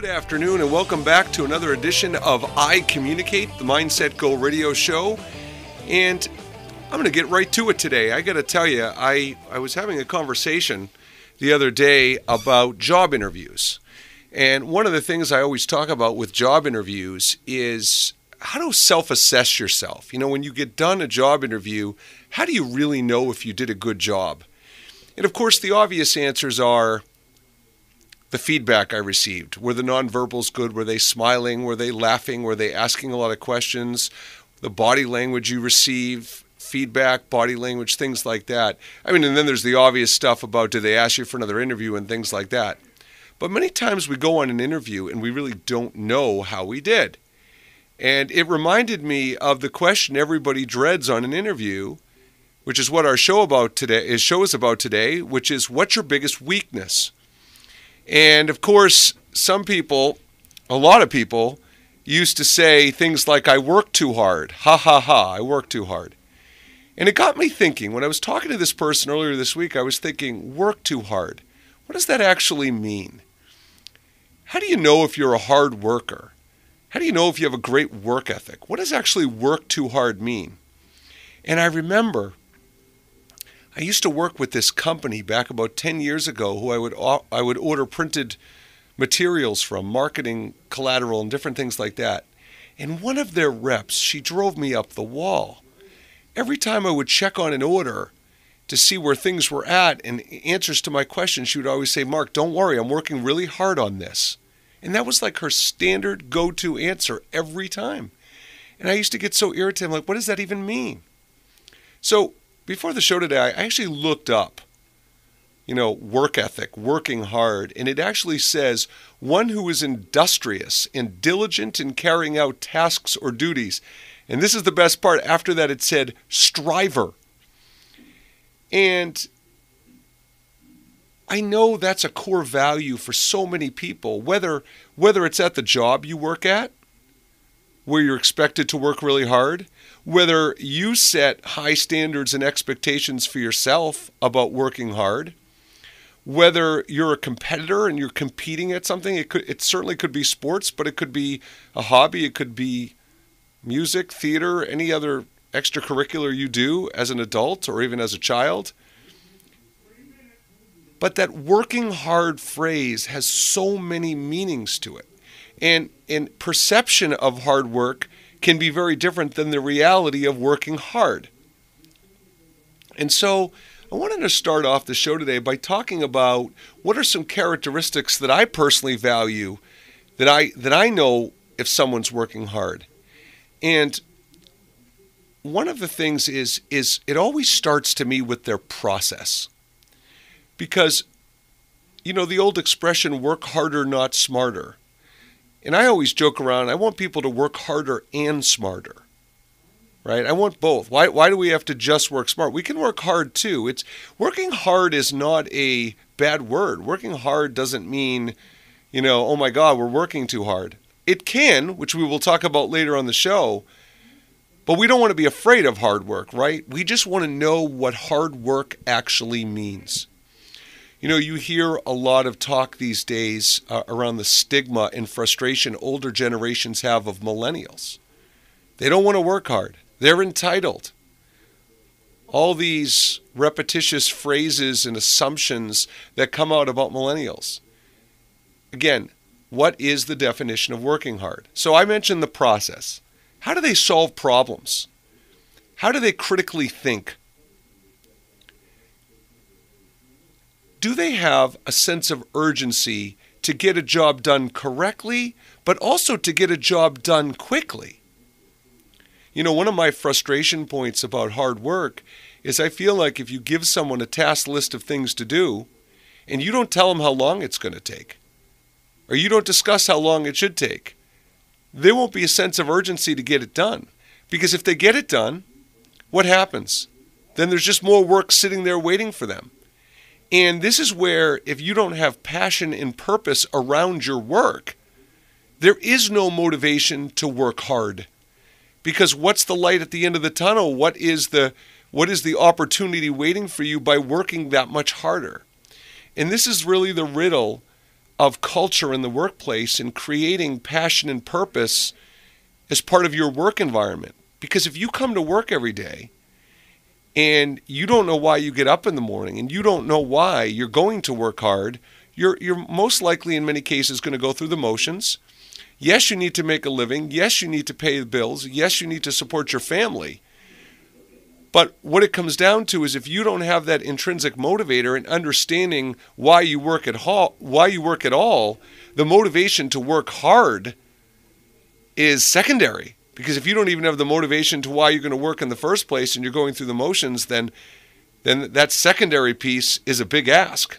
Good afternoon, and welcome back to another edition of I Communicate, the Mindset Go radio show. And I'm going to get right to it today. I got to tell you, I, I was having a conversation the other day about job interviews. And one of the things I always talk about with job interviews is how to self assess yourself. You know, when you get done a job interview, how do you really know if you did a good job? And of course, the obvious answers are the feedback I received. Were the nonverbals good? Were they smiling? Were they laughing? Were they asking a lot of questions? The body language you receive, feedback, body language, things like that. I mean, and then there's the obvious stuff about do they ask you for another interview and things like that. But many times we go on an interview and we really don't know how we did. And it reminded me of the question everybody dreads on an interview, which is what our show about today is show is about today, which is what's your biggest weakness? And of course, some people, a lot of people, used to say things like, I work too hard. Ha ha ha, I work too hard. And it got me thinking. When I was talking to this person earlier this week, I was thinking, work too hard. What does that actually mean? How do you know if you're a hard worker? How do you know if you have a great work ethic? What does actually work too hard mean? And I remember I used to work with this company back about 10 years ago who I would I would order printed materials from, marketing collateral and different things like that. And one of their reps, she drove me up the wall. Every time I would check on an order to see where things were at and answers to my questions, she would always say, "Mark, don't worry, I'm working really hard on this." And that was like her standard go-to answer every time. And I used to get so irritated. I'm like, what does that even mean? So before the show today, I actually looked up, you know, work ethic, working hard, and it actually says one who is industrious and diligent in carrying out tasks or duties. And this is the best part. After that, it said striver. And I know that's a core value for so many people, whether whether it's at the job you work at, where you're expected to work really hard, whether you set high standards and expectations for yourself about working hard, whether you're a competitor and you're competing at something, it could it certainly could be sports, but it could be a hobby, it could be music, theater, any other extracurricular you do as an adult or even as a child. But that working hard phrase has so many meanings to it. And and perception of hard work can be very different than the reality of working hard. And so I wanted to start off the show today by talking about what are some characteristics that I personally value that I that I know if someone's working hard. And one of the things is is it always starts to me with their process. Because you know the old expression work harder not smarter. And I always joke around, I want people to work harder and smarter. Right? I want both. Why why do we have to just work smart? We can work hard too. It's working hard is not a bad word. Working hard doesn't mean, you know, oh my god, we're working too hard. It can, which we will talk about later on the show, but we don't want to be afraid of hard work, right? We just want to know what hard work actually means. You know, you hear a lot of talk these days uh, around the stigma and frustration older generations have of millennials. They don't want to work hard, they're entitled. All these repetitious phrases and assumptions that come out about millennials. Again, what is the definition of working hard? So I mentioned the process. How do they solve problems? How do they critically think? Do they have a sense of urgency to get a job done correctly, but also to get a job done quickly? You know, one of my frustration points about hard work is I feel like if you give someone a task list of things to do and you don't tell them how long it's going to take, or you don't discuss how long it should take, there won't be a sense of urgency to get it done. Because if they get it done, what happens? Then there's just more work sitting there waiting for them. And this is where, if you don't have passion and purpose around your work, there is no motivation to work hard. Because what's the light at the end of the tunnel? What is the what is the opportunity waiting for you by working that much harder? And this is really the riddle of culture in the workplace and creating passion and purpose as part of your work environment. Because if you come to work every day and you don't know why you get up in the morning and you don't know why you're going to work hard, you're, you're most likely in many cases going to go through the motions. Yes, you need to make a living. Yes, you need to pay the bills. Yes, you need to support your family. But what it comes down to is if you don't have that intrinsic motivator and understanding why you work at all, why you work at all, the motivation to work hard is secondary. Because if you don't even have the motivation to why you're going to work in the first place and you're going through the motions, then then that secondary piece is a big ask.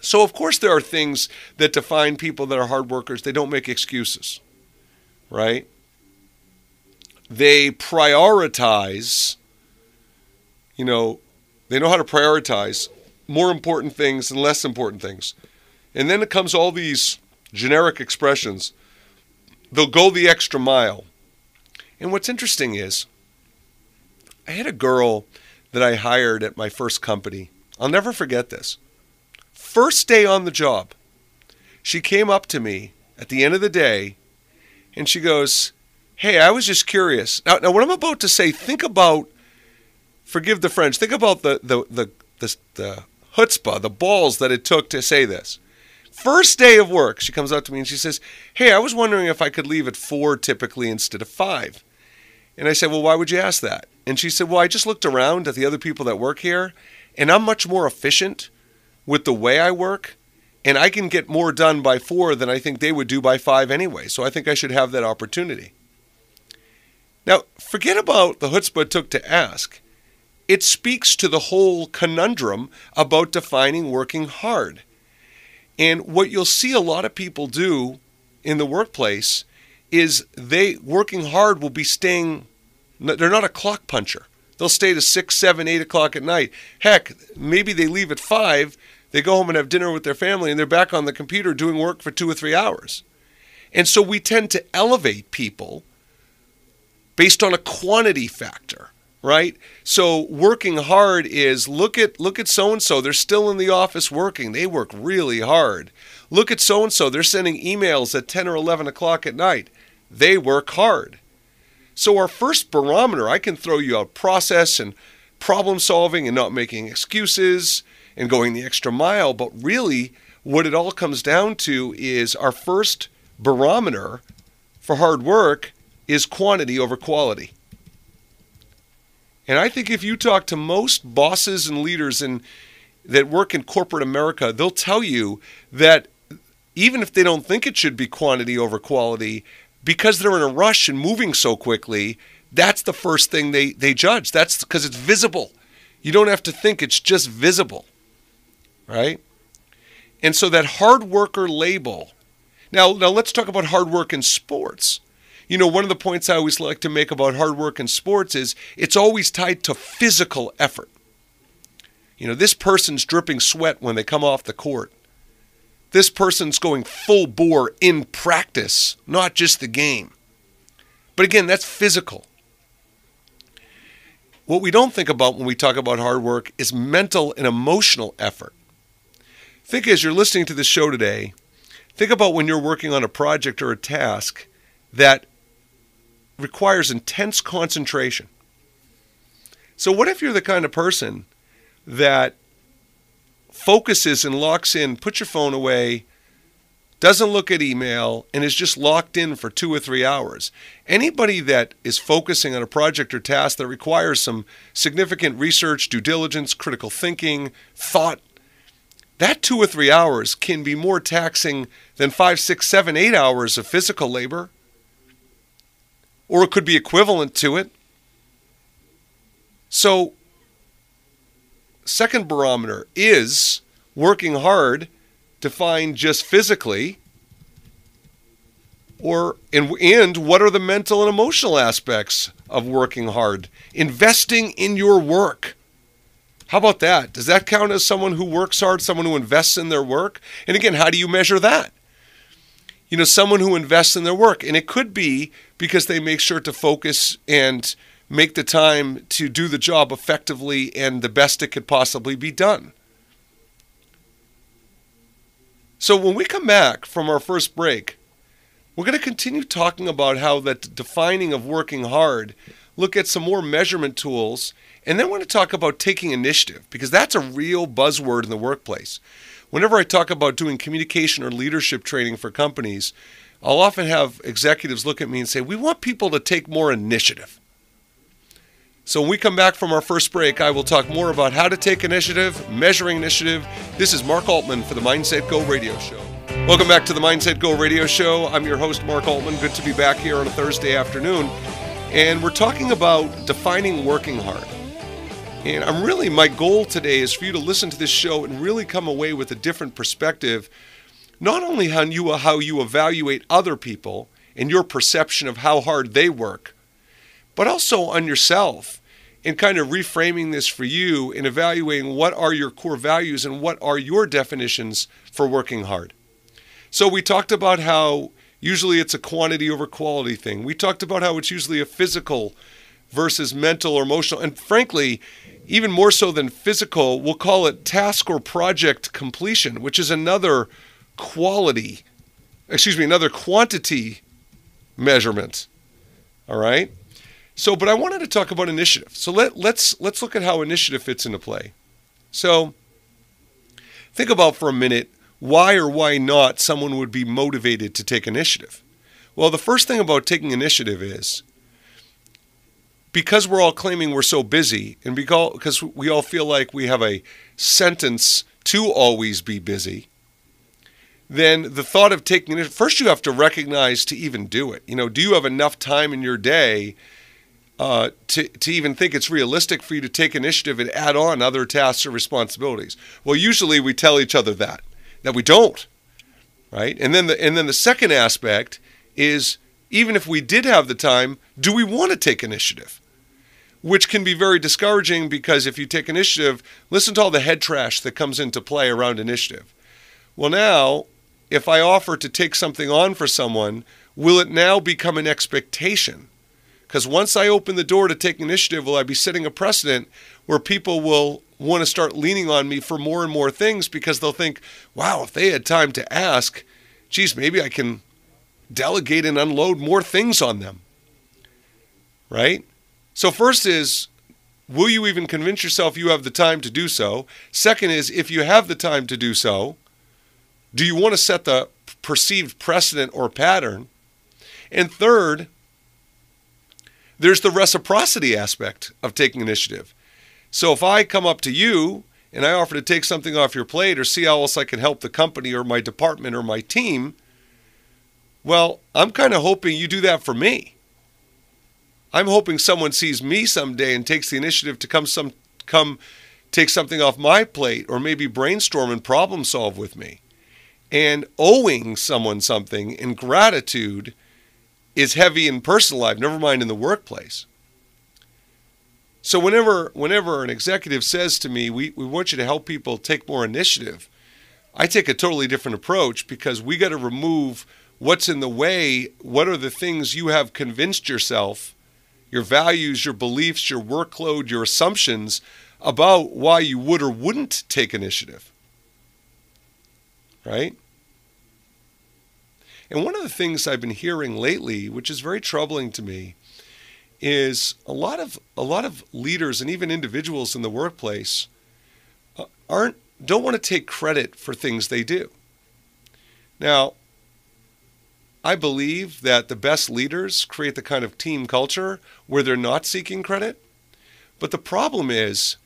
So of course there are things that define people that are hard workers. They don't make excuses. Right? They prioritize you know, they know how to prioritize more important things and less important things. And then it comes all these generic expressions. They'll go the extra mile. And what's interesting is, I had a girl that I hired at my first company. I'll never forget this. First day on the job, she came up to me at the end of the day and she goes, Hey, I was just curious. Now, now what I'm about to say, think about forgive the French. Think about the the the the, the chutzpah, the balls that it took to say this. First day of work, she comes up to me and she says, "Hey, I was wondering if I could leave at four typically instead of five. And I said, "Well, why would you ask that?" And she said, "Well, I just looked around at the other people that work here, and I'm much more efficient with the way I work." And I can get more done by four than I think they would do by five anyway. So I think I should have that opportunity. Now, forget about the chutzpah it took to ask it speaks to the whole conundrum about defining working hard. And what you'll see a lot of people do in the workplace is they working hard will be staying they're not a clock puncher. They'll stay to six, seven, eight o'clock at night. Heck, maybe they leave at five, they go home and have dinner with their family, and they're back on the computer doing work for two or three hours. And so we tend to elevate people based on a quantity factor right? So working hard is look at look at so and so. They're still in the office working. They work really hard. Look at so and so. They're sending emails at 10 or 11 o'clock at night. They work hard. So our first barometer, I can throw you a process and problem solving and not making excuses and going the extra mile, but really what it all comes down to is our first barometer for hard work is quantity over quality. And I think if you talk to most bosses and leaders in, that work in corporate America, they'll tell you that even if they don't think it should be quantity over quality, because they're in a rush and moving so quickly, that's the first thing they, they judge. That's because it's visible. You don't have to think, it's just visible. Right? And so that hard worker label. Now, now let's talk about hard work in sports you know, one of the points I always like to make about hard work in sports is it's always tied to physical effort. You know, this person's dripping sweat when they come off the court. This person's going full bore in practice, not just the game. But again, that's physical. What we don't think about when we talk about hard work is mental and emotional effort. Think as you're listening to this show today, think about when you're working on a project or a task that requires intense concentration. So, what if you're the kind of person that focuses and locks in, puts your phone away, doesn't look at email, and is just locked in for two or three hours? Anybody that is focusing on a project or task that requires some significant research, due diligence, critical thinking, thought, that two or three hours can be more taxing than five, six, seven, eight hours of physical labor or it could be equivalent to it. So, second barometer is working hard defined just physically or and, and what are the mental and emotional aspects of working hard? Investing in your work. How about that? Does that count as someone who works hard someone who invests in their work? And again how do you measure that you know, someone who invests in their work. And it could be because they make sure to focus and make the time to do the job effectively and the best it could possibly be done. So when we come back from our first break, we're going to continue talking about how that defining of working hard, look at some more measurement tools, and then we're going to talk about taking initiative because that's a real buzzword in the workplace. Whenever I talk about doing communication or leadership training for companies, I'll often have executives look at me and say, We want people to take more initiative. So when we come back from our first break, I will talk more about how to take initiative, measuring initiative. This is Mark Altman for the Mindset Go radio show. Welcome back to the Mindset Go radio show. I'm your host, Mark Altman. Good to be back here on a Thursday afternoon. And we're talking about defining working hard. And I'm really, my goal today is for you to listen to this show and really come away with a different perspective, not only on you, how you evaluate other people and your perception of how hard they work, but also on yourself and kind of reframing this for you and evaluating what are your core values and what are your definitions for working hard. So we talked about how usually it's a quantity over quality thing. We talked about how it's usually a physical versus mental or emotional. And frankly, even more so than physical, we'll call it task or project completion, which is another quality, excuse me, another quantity measurement. All right? So, but I wanted to talk about initiative. So let, let's let's look at how initiative fits into play. So think about for a minute why or why not someone would be motivated to take initiative. Well, the first thing about taking initiative is because we're all claiming we're so busy and because we all feel like we have a sentence to always be busy, then the thought of taking it first you have to recognize to even do it. You know, do you have enough time in your day uh, to, to even think it's realistic for you to take initiative and add on other tasks or responsibilities? Well, usually we tell each other that that we don't, right? And then the and then the second aspect is even if we did have the time, do we want to take initiative? Which can be very discouraging because if you take initiative, listen to all the head trash that comes into play around initiative. Well, now, if I offer to take something on for someone, will it now become an expectation? Because once I open the door to take initiative, will I be setting a precedent where people will want to start leaning on me for more and more things because they'll think, wow, if they had time to ask, geez, maybe I can delegate and unload more things on them. Right? So, first is, will you even convince yourself you have the time to do so? Second is, if you have the time to do so, do you want to set the perceived precedent or pattern? And third, there's the reciprocity aspect of taking initiative. So if I come up to you and I offer to take something off your plate or see how else I can help the company or my department or my team, well, I'm kind of hoping you do that for me. I'm hoping someone sees me someday and takes the initiative to come some come take something off my plate or maybe brainstorm and problem solve with me. And owing someone something in gratitude is heavy in personal life, never mind in the workplace. So whenever whenever an executive says to me, we, we want you to help people take more initiative, I take a totally different approach because we got to remove what's in the way. What are the things you have convinced yourself, your values, your beliefs, your workload, your assumptions about why you would or wouldn't take initiative? Right? And one of the things I've been hearing lately, which is very troubling to me, is a lot of a lot of leaders and even individuals in the workplace uh, aren't don't want to take credit for things they do. Now, I believe that the best leaders create the kind of team culture where they're not seeking credit. But the problem is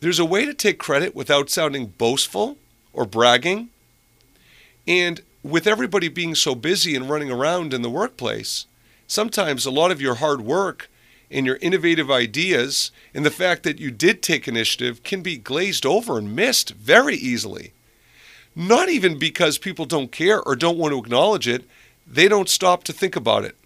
there's a way to take credit without sounding boastful or bragging. And with everybody being so busy and running around in the workplace, sometimes a lot of your hard work and your innovative ideas and the fact that you did take initiative can be glazed over and missed very easily. Not even because people don't care or don't want to acknowledge it, they don't stop to think about it.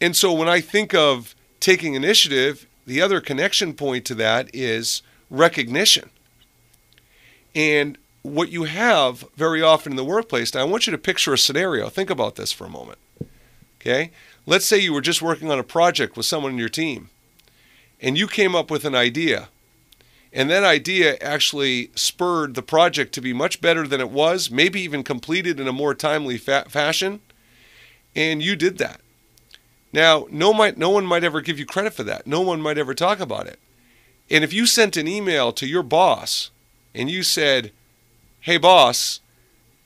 And so when I think of taking initiative, the other connection point to that is recognition. And what you have very often in the workplace, now I want you to picture a scenario. Think about this for a moment. Okay? Let's say you were just working on a project with someone in your team and you came up with an idea And that idea actually spurred the project to be much better than it was, maybe even completed in a more timely fa- fashion. And you did that. Now, no, might, no one might ever give you credit for that. No one might ever talk about it. And if you sent an email to your boss and you said, Hey, boss,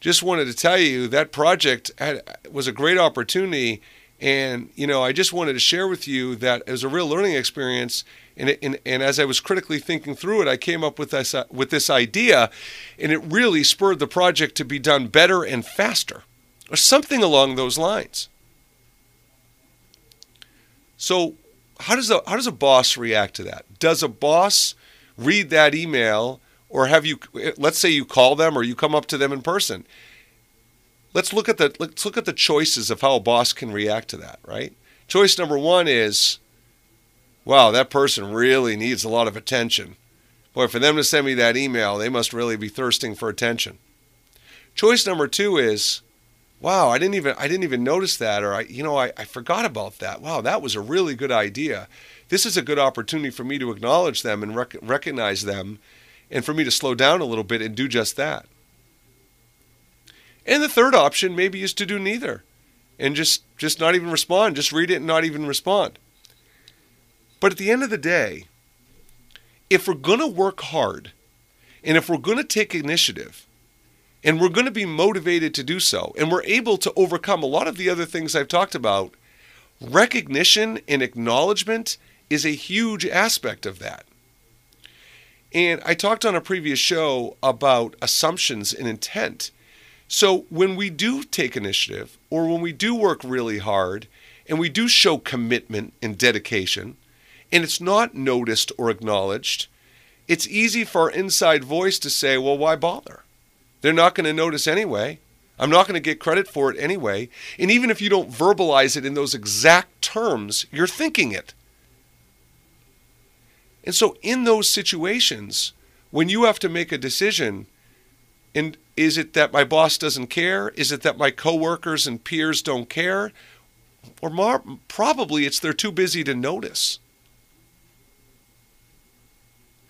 just wanted to tell you that project had, was a great opportunity. And, you know, I just wanted to share with you that it was a real learning experience. And, and, and as I was critically thinking through it, I came up with this, uh, with this idea, and it really spurred the project to be done better and faster, or something along those lines. So, how does a how does a boss react to that? Does a boss read that email or have you let's say you call them or you come up to them in person? Let's look at the let's look at the choices of how a boss can react to that, right? Choice number 1 is wow, that person really needs a lot of attention. Boy, for them to send me that email, they must really be thirsting for attention. Choice number 2 is wow, I didn't even I didn't even notice that, or I you know I, I forgot about that. Wow, that was a really good idea. This is a good opportunity for me to acknowledge them and rec- recognize them, and for me to slow down a little bit and do just that. And the third option maybe is to do neither, and just just not even respond, just read it and not even respond. But at the end of the day, if we're going to work hard, and if we're going to take initiative, and we're going to be motivated to do so. And we're able to overcome a lot of the other things I've talked about. Recognition and acknowledgement is a huge aspect of that. And I talked on a previous show about assumptions and intent. So when we do take initiative or when we do work really hard and we do show commitment and dedication, and it's not noticed or acknowledged, it's easy for our inside voice to say, well, why bother? They're not going to notice anyway. I'm not going to get credit for it anyway. And even if you don't verbalize it in those exact terms, you're thinking it. And so, in those situations, when you have to make a decision, and is it that my boss doesn't care? Is it that my coworkers and peers don't care? Or more, probably it's they're too busy to notice.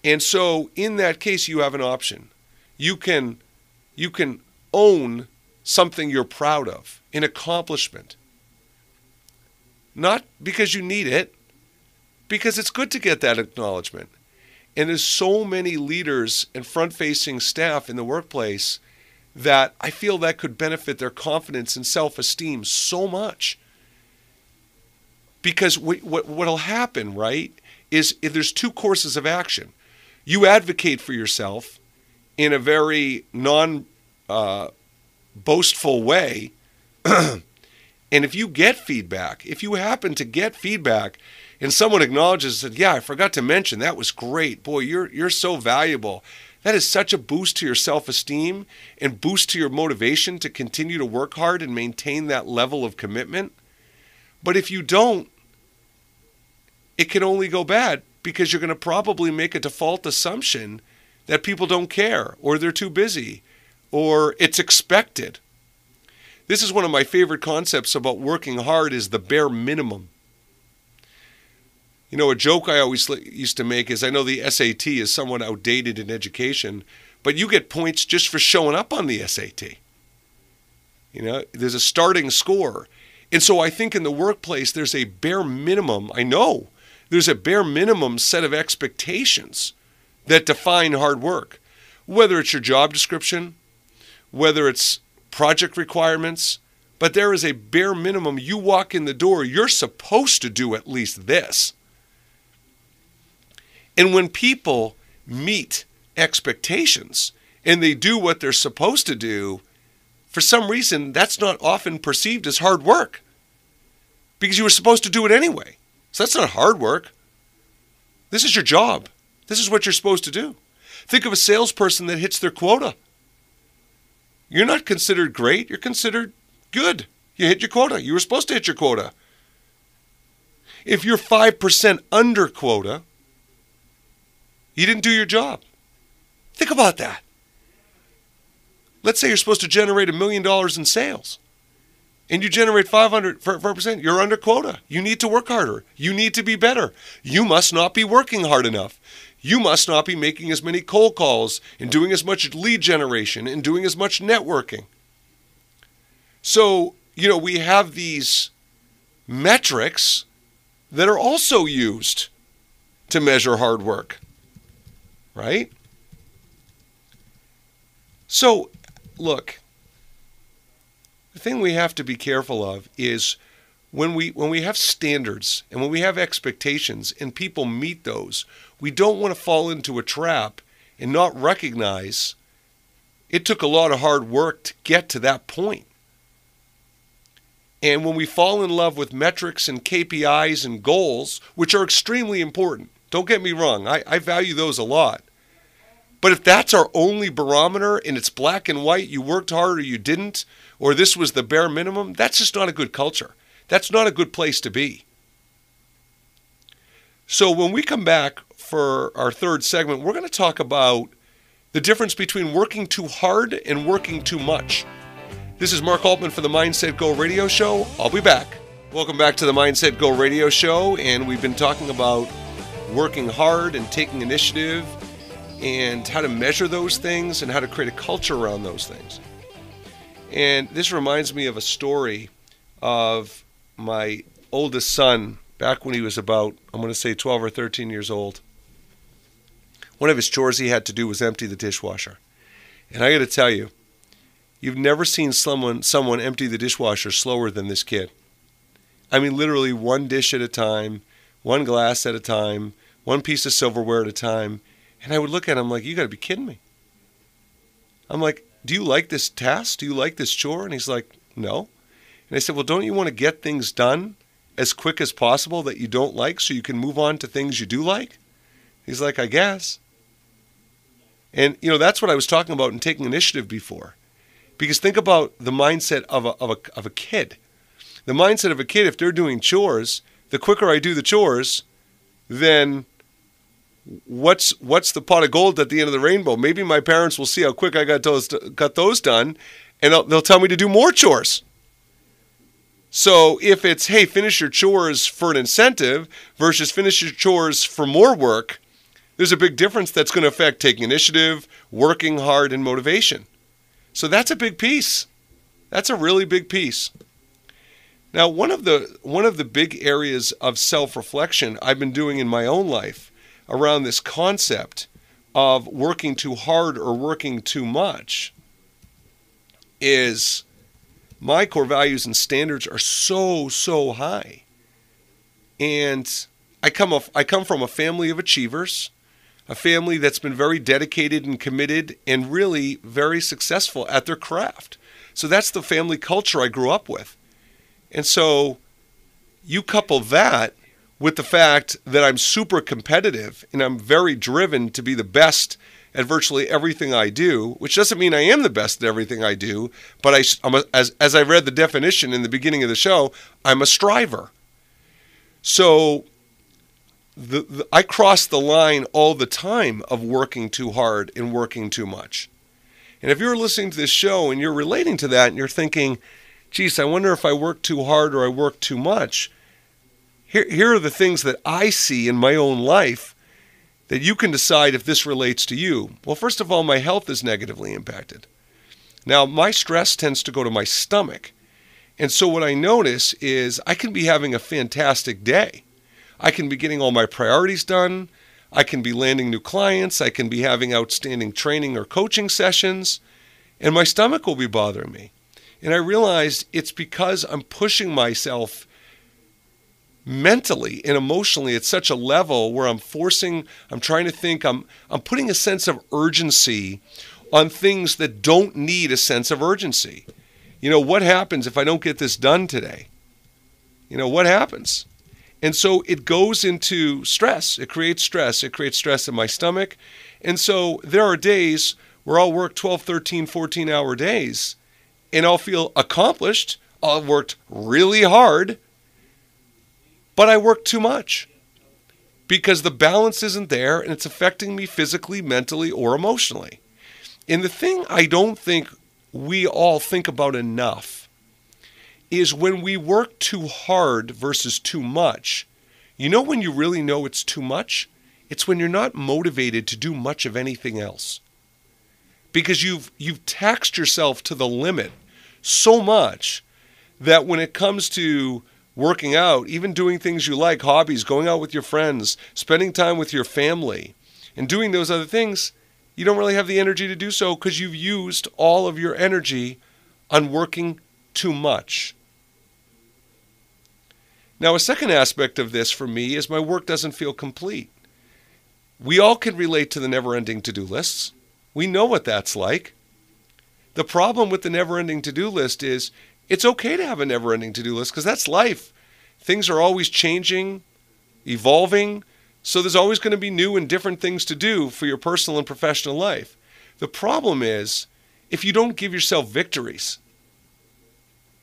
And so, in that case, you have an option. You can you can own something you're proud of, an accomplishment. Not because you need it, because it's good to get that acknowledgement. And there's so many leaders and front facing staff in the workplace that I feel that could benefit their confidence and self esteem so much. Because what what'll happen, right, is if there's two courses of action. You advocate for yourself in a very non uh, boastful way. and if you get feedback, if you happen to get feedback and someone acknowledges that, yeah, I forgot to mention that was great. Boy, you're you're so valuable. That is such a boost to your self-esteem and boost to your motivation to continue to work hard and maintain that level of commitment. But if you don't, it can only go bad because you're going to probably make a default assumption that people don't care or they're too busy or it's expected. This is one of my favorite concepts about working hard is the bare minimum. You know, a joke I always used to make is I know the SAT is somewhat outdated in education, but you get points just for showing up on the SAT. You know, there's a starting score. And so I think in the workplace, there's a bare minimum. I know there's a bare minimum set of expectations that define hard work, whether it's your job description, whether it's project requirements, but there is a bare minimum. You walk in the door, you're supposed to do at least this. And when people meet expectations and they do what they're supposed to do, for some reason, that's not often perceived as hard work because you were supposed to do it anyway. So that's not hard work. This is your job. This is what you're supposed to do. Think of a salesperson that hits their quota. You're not considered great, you're considered good. You hit your quota. You were supposed to hit your quota. If you're 5% under quota, you didn't do your job. Think about that. Let's say you're supposed to generate a million dollars in sales and you generate 500 percent you're under quota you need to work harder you need to be better you must not be working hard enough You must not be making as many cold calls and doing as much lead generation and doing as much networking. So, you know, we have these metrics that are also used to measure hard work, right? So, look, the thing we have to be careful of is when we when we have standards and when we have expectations and people meet those, we don't want to fall into a trap and not recognize it took a lot of hard work to get to that point. And when we fall in love with metrics and KPIs and goals, which are extremely important, don't get me wrong, I, I value those a lot. But if that's our only barometer and it's black and white, you worked hard or you didn't, or this was the bare minimum, that's just not a good culture. That's not a good place to be. So when we come back for our third segment, we're going to talk about the difference between working too hard and working too much. This is Mark Altman for the Mindset Go radio show. I'll be back. Welcome back to the Mindset Go radio show, and we've been talking about working hard and taking initiative and how to measure those things and how to create a culture around those things. And this reminds me of a story of my oldest son back when he was about, I'm going to say 12 or 13 years old. One of his chores he had to do was empty the dishwasher. And I got to tell you, you've never seen someone someone empty the dishwasher slower than this kid. I mean literally one dish at a time, one glass at a time, one piece of silverware at a time. And I would look at him like, you got to be kidding me. I'm like, do you like this task? Do you like this chore? And he's like, no. And I said, well, don't you want to get things done as quick as possible that you don't like so you can move on to things you do like? He's like, I guess. And, you know, that's what I was talking about in taking initiative before. Because think about the mindset of a, of a, of a kid. The mindset of a kid, if they're doing chores, the quicker I do the chores, then what's what's the pot of gold at the end of the rainbow? Maybe my parents will see how quick I got those got those done, and they'll, they'll tell me to do more chores. So if it's hey, finish your chores for an incentive versus finish your chores for more work, there's a big difference that's going to affect taking initiative, working hard, and motivation. So that's a big piece. That's a really big piece. Now, one of the one of the big areas of self-reflection I've been doing in my own life around this concept of working too hard or working too much is my core values and standards are so so high. And I come off, I come from a family of achievers, a family that's been very dedicated and committed and really very successful at their craft. So that's the family culture I grew up with. And so you couple that with the fact that I'm super competitive and I'm very driven to be the best at virtually everything I do, which doesn't mean I am the best at everything I do, but I, a, as, as I read the definition in the beginning of the show, I'm a striver. So the, the, I cross the line all the time of working too hard and working too much. And if you're listening to this show and you're relating to that and you're thinking, geez, I wonder if I work too hard or I work too much, here, here are the things that I see in my own life that you can decide if this relates to you. Well, first of all, my health is negatively impacted. Now, my stress tends to go to my stomach. And so what I notice is I can be having a fantastic day. I can be getting all my priorities done. I can be landing new clients. I can be having outstanding training or coaching sessions. And my stomach will be bothering me. And I realized it's because I'm pushing myself mentally and emotionally at such a level where I'm forcing, I'm trying to think, I'm, I'm putting a sense of urgency on things that don't need a sense of urgency. You know, what happens if I don't get this done today? You know, what happens? And so it goes into stress. It creates stress. It creates stress in my stomach. And so there are days where I'll work 12, 13, 14 hour days and I'll feel accomplished. I've worked really hard but I work too much because the balance isn't there and it's affecting me physically, mentally, or emotionally. And the thing I don't think we all think about enough is when we work too hard versus too much. You know when you really know it's too much? It's when you're not motivated to do much of anything else. Because you've you've taxed yourself to the limit so much that when it comes to working out, even doing things you like, hobbies, going out with your friends, spending time with your family, and doing those other things, you don't really have the energy to do so because you've used all of your energy on working too much. Now, a second aspect of this for me is my work doesn't feel complete. We all can relate to the never ending to do lists. We know what that's like. The problem with the never ending to do list is it's okay to have a never ending to do list because that's life. Things are always changing, evolving, so there's always going to be new and different things to do for your personal and professional life. The problem is if you don't give yourself victories.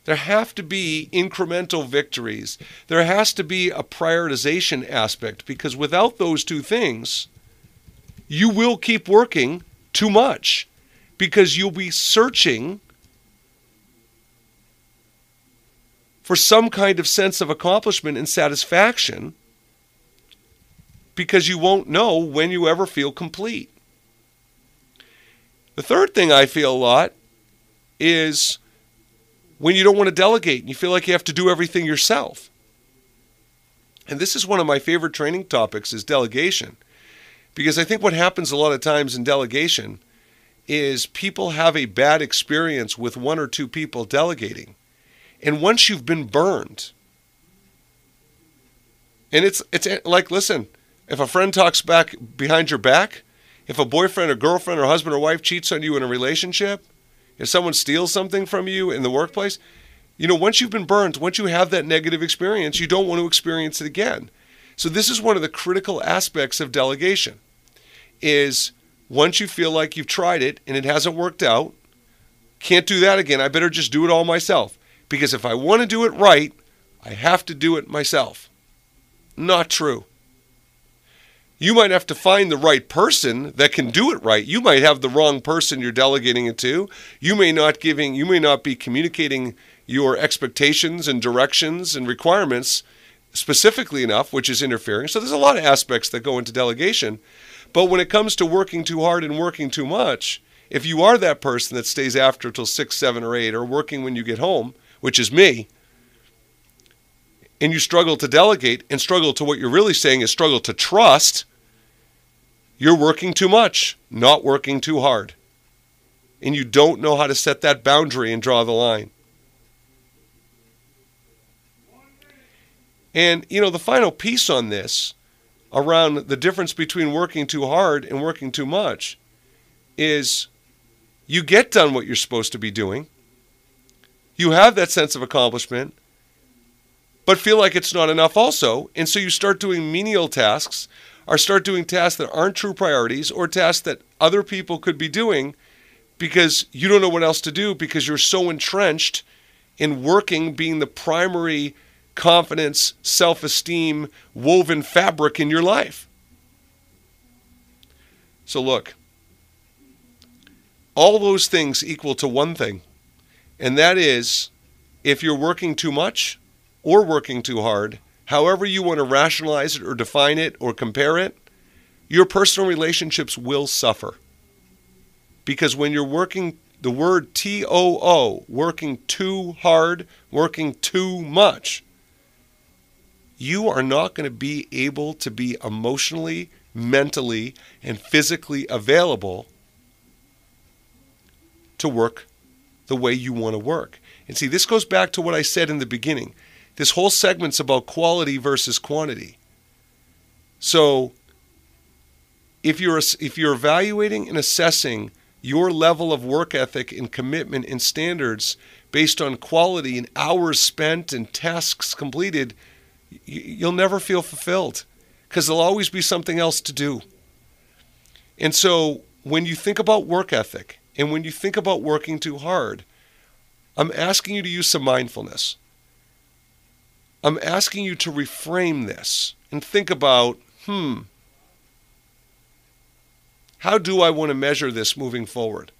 There have to be incremental victories. There has to be a prioritization aspect because without those two things, you will keep working too much because you'll be searching for some kind of sense of accomplishment and satisfaction because you won't know when you ever feel complete. The third thing I feel a lot is when you don't want to delegate and you feel like you have to do everything yourself. And this is one of my favorite training topics is delegation. Because I think what happens a lot of times in delegation is people have a bad experience with one or two people delegating. And once you've been burned, and it's it's like listen, if a friend talks back behind your back, if a boyfriend or girlfriend or husband or wife cheats on you in a relationship, if someone steals something from you in the workplace, you know, once you've been burned, once you have that negative experience, you don't want to experience it again. So this is one of the critical aspects of delegation is once you feel like you've tried it and it hasn't worked out, can't do that again. I better just do it all myself. Because if I want to do it right, I have to do it myself. Not true. You might have to find the right person that can do it right. You might have the wrong person you're delegating it to. You may not giving you may not be communicating your expectations and directions and requirements specifically enough, which is interfering. So there's a lot of aspects that go into delegation. But when it comes to working too hard and working too much, if you are that person that stays after till six, seven, or eight, or working when you get home, which is me, and you struggle to delegate and struggle to what you're really saying is struggle to trust, you're working too much, not working too hard. And you don't know how to set that boundary and draw the line. And, you know, the final piece on this around the difference between working too hard and working too much is you get done what you're supposed to be doing. You have that sense of accomplishment, but feel like it's not enough also. And so you start doing menial tasks or start doing tasks that aren't true priorities or tasks that other people could be doing because you don't know what else to do because you're so entrenched in working being the primary confidence, self esteem woven fabric in your life. So, look, all those things equal to one thing, and that is if you're working too much or working too hard, however you want to rationalize it or define it or compare it, your personal relationships will suffer. Because when you're working, the word T O O, working too hard, working too much, you are not going to be able to be emotionally, mentally, and physically available to work the way you want to work. And see, this goes back to what I said in the beginning. This whole segment's about quality versus quantity. So, if you're if you're evaluating and assessing your level of work ethic and commitment and standards based on quality and hours spent and tasks completed, you'll never feel fulfilled because there'll always be something else to do. And so, when you think about work ethic and when you think about working too hard, I'm asking you to use some mindfulness. I'm asking you to reframe this and think about hmm, how do I want to measure this moving forward?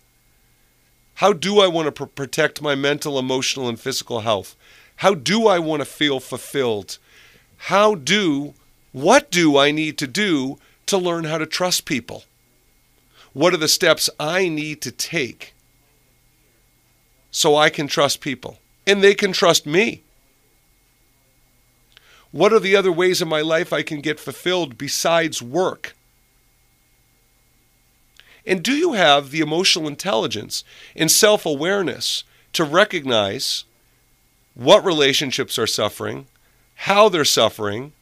How do I want to pr- protect my mental, emotional, and physical health? How do I want to feel fulfilled? How do, what do I need to do to learn how to trust people? What are the steps I need to take so I can trust people and they can trust me? What are the other ways in my life I can get fulfilled besides work? And do you have the emotional intelligence and self awareness to recognize what relationships are suffering, how they're suffering,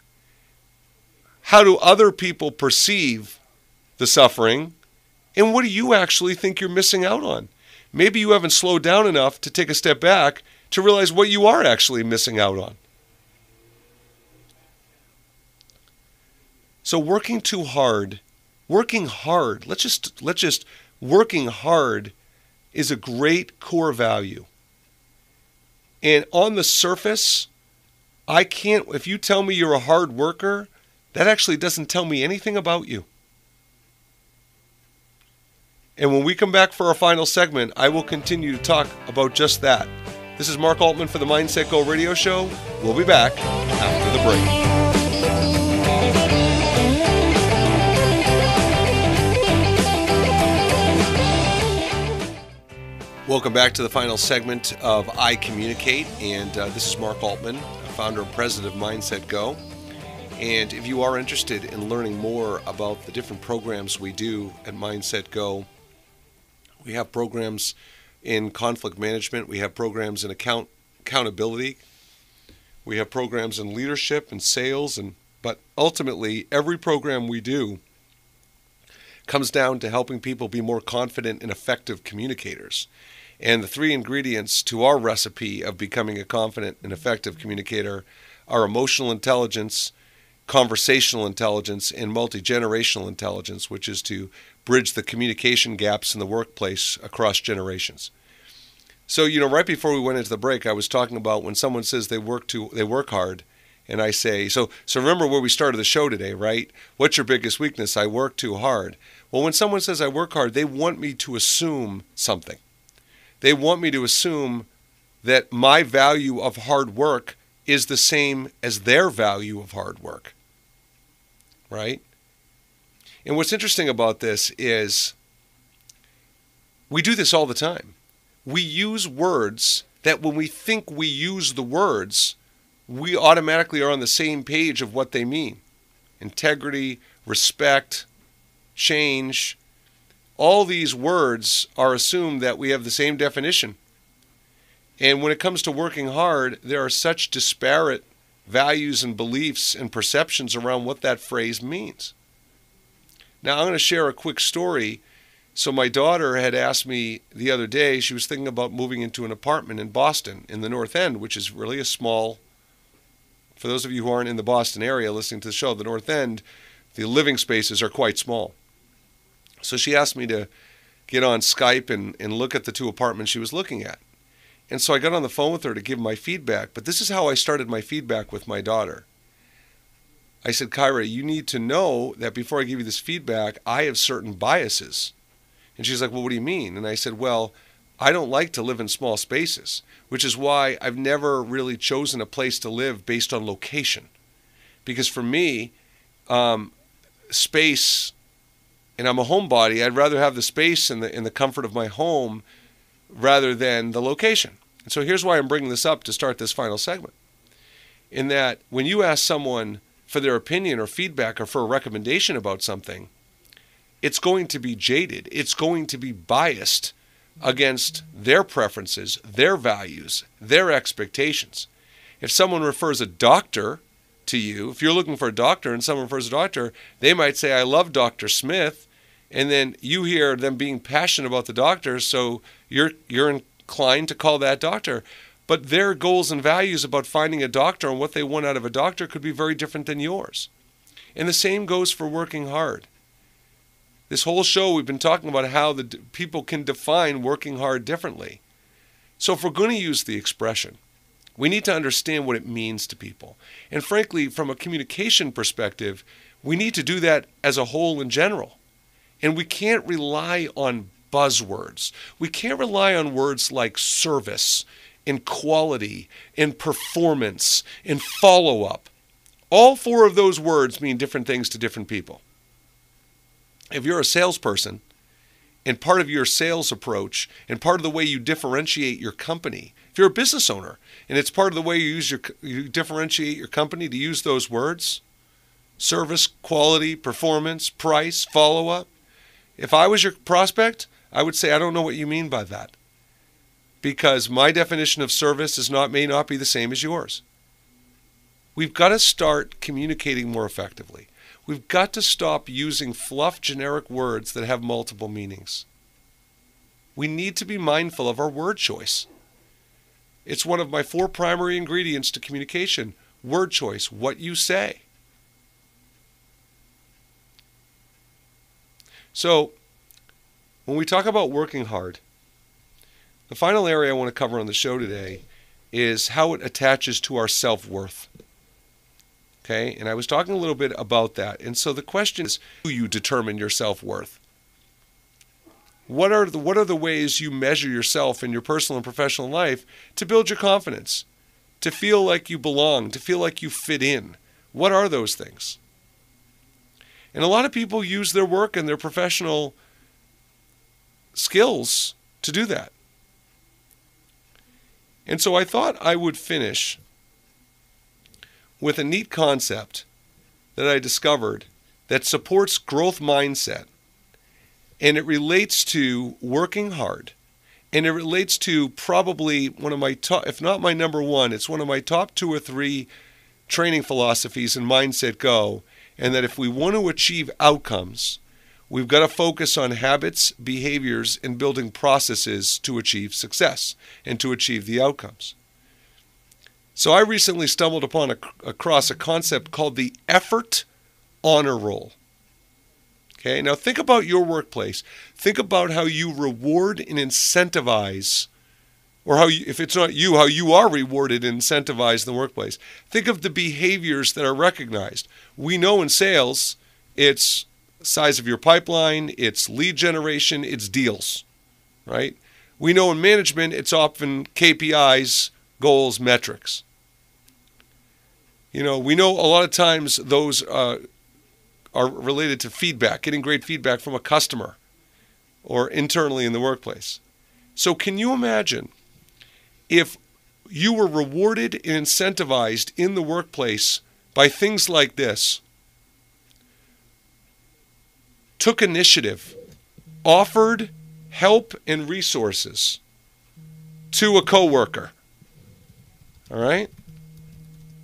how do other people perceive the suffering, and what do you actually think you're missing out on? Maybe you haven't slowed down enough to take a step back to realize what you are actually missing out on. So working too hard, working hard, let's just let's just working hard is a great core value. And on the surface, I can't if you tell me you're a hard worker, that actually doesn't tell me anything about you. And when we come back for our final segment, I will continue to talk about just that. This is Mark Altman for the Mindset Go radio show. We'll be back after the break. Welcome back to the final segment of I Communicate, and uh, this is Mark Altman, founder and president of Mindset Go. And if you are interested in learning more about the different programs we do at Mindset Go, we have programs in conflict management, we have programs in account accountability, we have programs in leadership and sales and but ultimately every program we do comes down to helping people be more confident and effective communicators. And the three ingredients to our recipe of becoming a confident and effective communicator are emotional intelligence, conversational intelligence and multi generational intelligence, which is to bridge the communication gaps in the workplace across generations. So, you know, right before we went into the break, I was talking about when someone says they work to they work hard, and I say, so so remember where we started the show today, right? What's your biggest weakness? I work too hard. Well, when someone says I work hard, they want me to assume something. They want me to assume that my value of hard work is the same as their value of hard work right? And what's interesting about this is we do this all the time. We use words that when we think we use the words, we automatically are on the same page of what they mean integrity, respect, change. All these words are assumed that we have the same definition. And when it comes to working hard, there are such disparate values and beliefs and perceptions around what that phrase means. Now, I'm going to share a quick story. So, my daughter had asked me the other day, she was thinking about moving into an apartment in Boston in the North End, which is really a small, for those of you who aren't in the Boston area listening to the show, the North End, the living spaces are quite small. So, she asked me to get on Skype and, and look at the two apartments she was looking at. And so I got on the phone with her to give my feedback. But this is how I started my feedback with my daughter. I said, Kyra, you need to know that before I give you this feedback, I have certain biases. And she's like, Well, what do you mean? And I said, Well, I don't like to live in small spaces, which is why I've never really chosen a place to live based on location. Because for me, um, space, and I'm a homebody, I'd rather have the space and the, in the comfort of my home rather than the location. And so here's why I'm bringing this up to start this final segment. In that when you ask someone for their opinion or feedback or for a recommendation about something, it's going to be jaded. It's going to be biased against their preferences, their values, their expectations. If someone refers a doctor to you, if you're looking for a doctor and someone refers a doctor, they might say, I love Dr. Smith. And then you hear them being passionate about the doctor, so you're you're inclined to call that doctor. But their goals and values about finding a doctor and what they want out of a doctor could be very different than yours. And the same goes for working hard. This whole show, we've been talking about how the people can define working hard differently. So, if we're going to use the expression, we need to understand what it means to people. And frankly, from a communication perspective, we need to do that as a whole in general. And we can't rely on buzzwords. We can't rely on words like service and quality in performance in follow up. All four of those words mean different things to different people. if you're a salesperson and part of your sales approach and part of the way you differentiate your company, if you're a business owner and it's part of the way you use your you differentiate your company to use those words, service, quality, performance, price, follow up. If I was your prospect, I would say I don't know what you mean by that. Because my definition of service is not may not be the same as yours. We've got to start communicating more effectively. We've got to stop using fluff generic words that have multiple meanings. We need to be mindful of our word choice. It's one of my four primary ingredients to communication word choice, what you say. So, when we talk about working hard, the final area I want to cover on the show today is how it attaches to our self worth. Okay, and I was talking a little bit about that. And so the question is do you determine your self worth? What are, the, what are the ways you measure yourself in your personal and professional life to build your confidence, to feel like you belong, to feel like you fit in? What are those things? And a lot of people use their work and their professional skills to do that. And so I thought I would finish with a neat concept that I discovered that supports growth mindset. And it relates to working hard. And it relates to probably one of my top, if not my number one, it's one of my top two or three training philosophies in Mindset Go. And that if we want to achieve outcomes, we've got to focus on habits, behaviors, and building processes to achieve success and to achieve the outcomes. So I recently stumbled upon a, across a concept called the effort honor roll. Okay, now think about your workplace. Think about how you reward and incentivize, or how, you, if it's not you, how you are rewarded and incentivized in the workplace. Think of the behaviors that are recognized. We know in sales, it's size of your pipeline, it's lead generation, it's deals, right? We know in management, it's often KPIs, goals, metrics. You know, we know a lot of times those uh, are related to feedback, getting great feedback from a customer or internally in the workplace. So, can you imagine if you were rewarded and incentivized in the workplace by things like this? Took initiative, offered help and resources to a coworker. All right?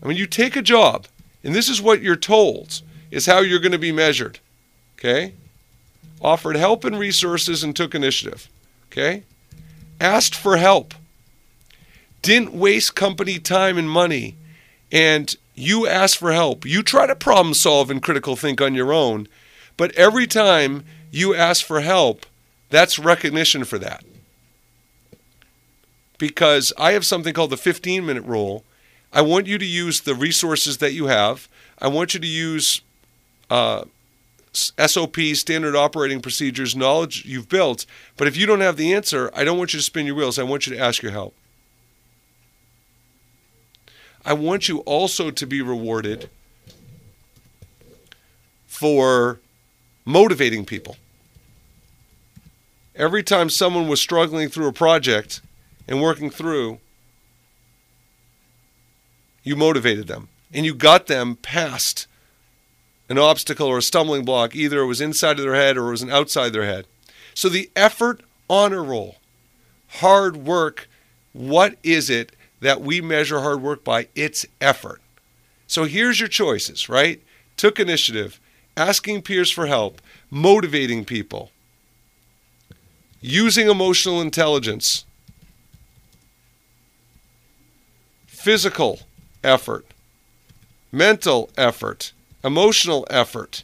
I mean, you take a job, and this is what you're told is how you're going to be measured. Okay? Offered help and resources and took initiative. Okay? Asked for help. Didn't waste company time and money. And you ask for help. You try to problem solve and critical think on your own. But every time you ask for help, that's recognition for that. Because I have something called the 15 minute rule I want you to use the resources that you have. I want you to use uh, SOP, standard operating procedures, knowledge you've built. But if you don't have the answer, I don't want you to spin your wheels. I want you to ask your help. I want you also to be rewarded for motivating people. Every time someone was struggling through a project and working through, you motivated them and you got them past an obstacle or a stumbling block. Either it was inside of their head or it was an outside their head. So the effort honor roll, hard work, what is it that we measure hard work by? It's effort. So here's your choices, right? Took initiative, asking peers for help, motivating people, using emotional intelligence, physical effort, mental effort, emotional effort.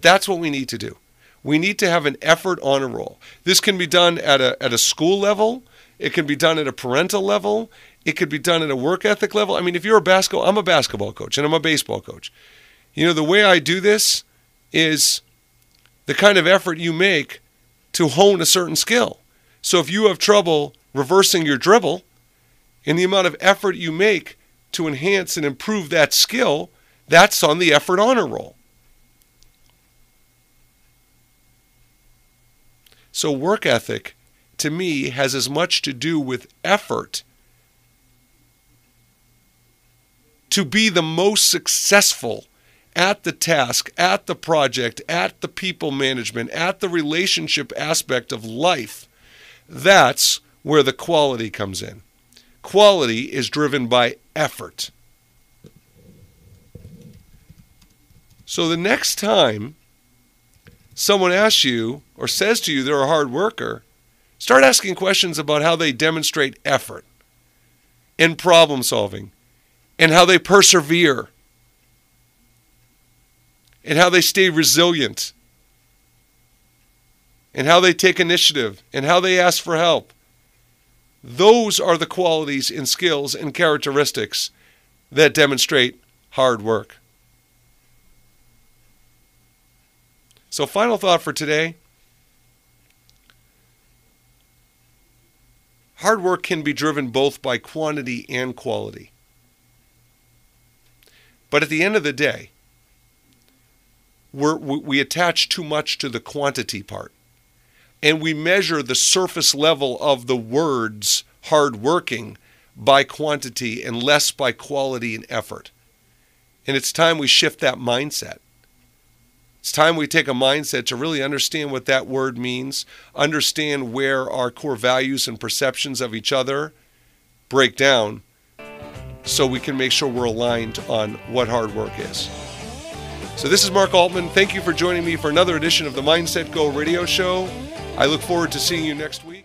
That's what we need to do. We need to have an effort honor roll. This can be done at a, at a school level, it can be done at a parental level, it could be done at a work ethic level. I mean, if you're a basketball, I'm a basketball coach and I'm a baseball coach. You know, the way I do this is the kind of effort you make to hone a certain skill. So if you have trouble reversing your dribble, and the amount of effort you make to enhance and improve that skill, that's on the effort honor roll. So, work ethic to me has as much to do with effort to be the most successful at the task, at the project, at the people management, at the relationship aspect of life. That's where the quality comes in. Quality is driven by effort. So the next time someone asks you or says to you they're a hard worker, start asking questions about how they demonstrate effort in problem solving and how they persevere and how they stay resilient and how they take initiative and how they ask for help. Those are the qualities and skills and characteristics that demonstrate hard work. So, final thought for today hard work can be driven both by quantity and quality. But at the end of the day, we're, we attach too much to the quantity part. And we measure the surface level of the words hardworking by quantity and less by quality and effort. And it's time we shift that mindset. It's time we take a mindset to really understand what that word means, understand where our core values and perceptions of each other break down so we can make sure we're aligned on what hard work is. So, this is Mark Altman. Thank you for joining me for another edition of the Mindset Go radio show. I look forward to seeing you next week.